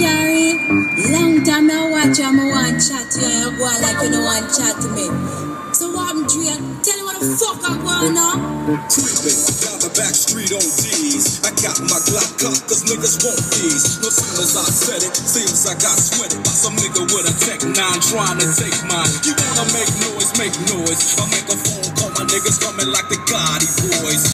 Long time I watch you, I want chat to you, you go like you don't want chat to me. So what I'm doing, tell you what the fuck I want now. Creeping down the back street on D's. I got my Glock cocked cause niggas want these. No sooner as I said it, seems I got sweated by some nigga with a Tech 9 trying to take mine. You wanna make noise, make noise. I make a phone call, my niggas coming like the Gotti boys.